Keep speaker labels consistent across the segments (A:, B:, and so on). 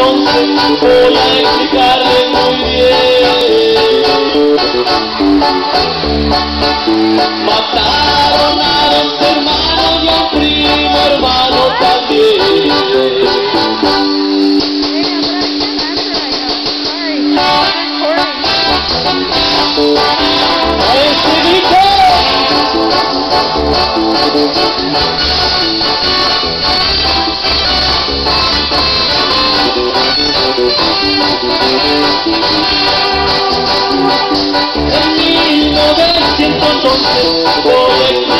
A: entonces voy a explicarle muy bien. Mataron a dos hermanos y a un primo hermano también. En 1911, por el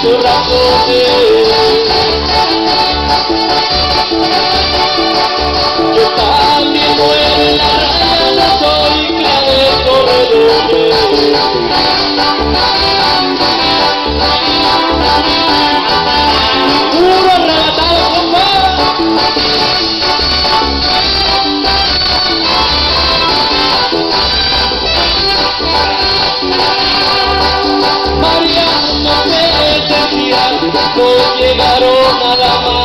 A: Sura Sura llegaron a la mar.